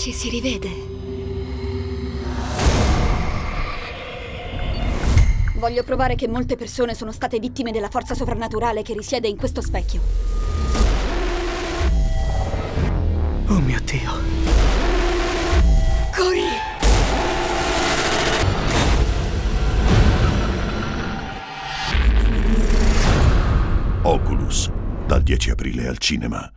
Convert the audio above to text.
Ci si rivede. Voglio provare che molte persone sono state vittime della forza sovrannaturale che risiede in questo specchio. Oh mio Dio. Corri! Oculus, dal 10 aprile al cinema.